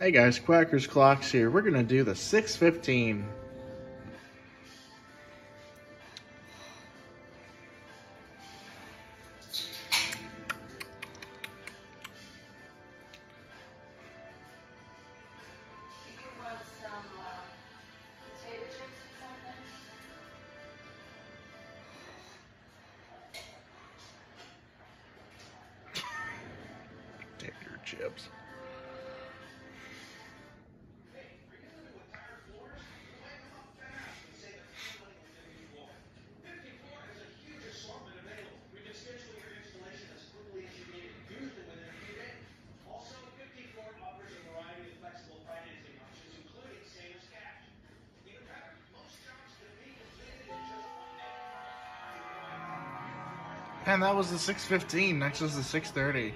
Hey guys, Quackers Clocks here. We're going to do the 615. Take your chips. And that was the 615. Next was the 630.